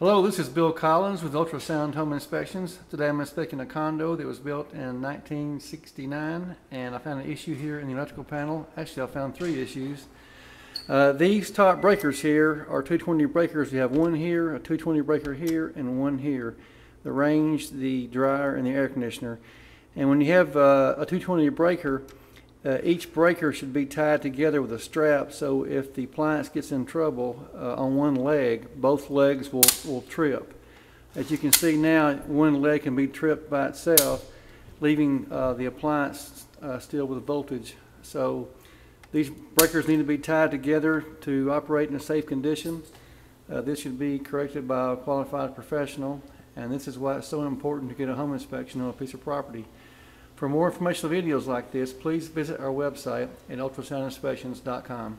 Hello, this is Bill Collins with Ultrasound Home Inspections. Today I'm inspecting a condo that was built in 1969 and I found an issue here in the electrical panel. Actually, I found three issues. Uh, these top breakers here are 220 breakers. You have one here, a 220 breaker here, and one here. The range, the dryer, and the air conditioner. And when you have uh, a 220 breaker, uh, each breaker should be tied together with a strap so if the appliance gets in trouble uh, on one leg, both legs will, will trip. As you can see now, one leg can be tripped by itself, leaving uh, the appliance uh, still with voltage. So these breakers need to be tied together to operate in a safe condition. Uh, this should be corrected by a qualified professional, and this is why it's so important to get a home inspection on a piece of property. For more informational videos like this, please visit our website at ultrasoundinspections.com.